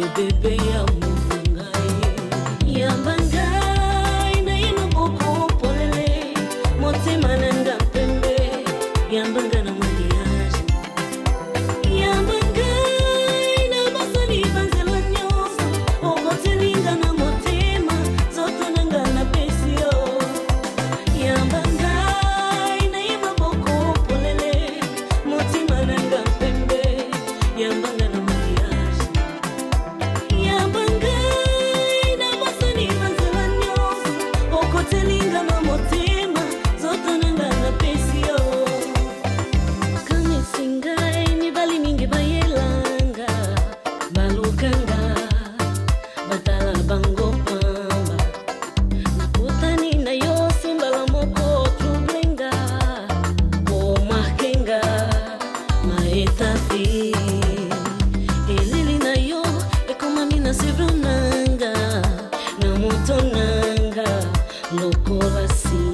bebebe ya mokongai yamba ngai nayino bokopolele motema na nga pembe yamba ngai na mariage yamba ngai na basali banzela nyonso okotelinga na motema nzoto na nga napesi yo yamba ngai nayeba bokopolele motema na nga pembe yamba ngai batala bango pamba nakutani na yo simbala moko trublenga omarkenga maetati elili na yo ekomami na sevro nanga na moto nanga lokola si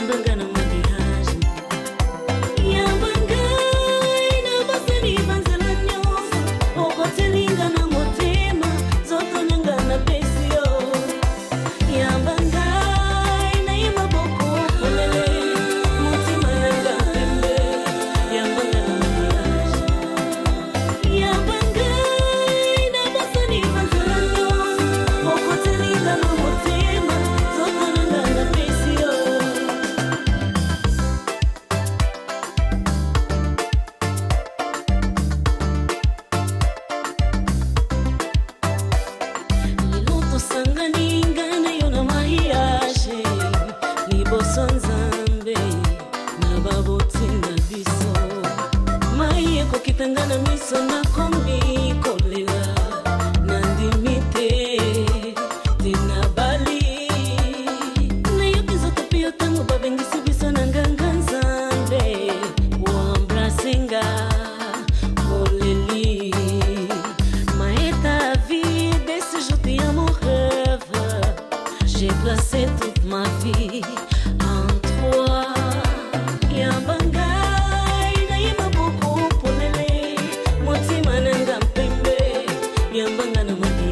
remember koyeba botinga biso mai ekokitanga na miso nakomi kolela nandimi te te nabali nayoki nzoto mpe yo ntango babengisi biso na nganga nzambe wambrasenga moleli maeta vie de ce jour ya mon rêve j'ai placé toute ma vie none of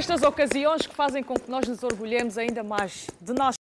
estas ocasiões que fazem com que nós nos orgulhemos ainda mais de nós.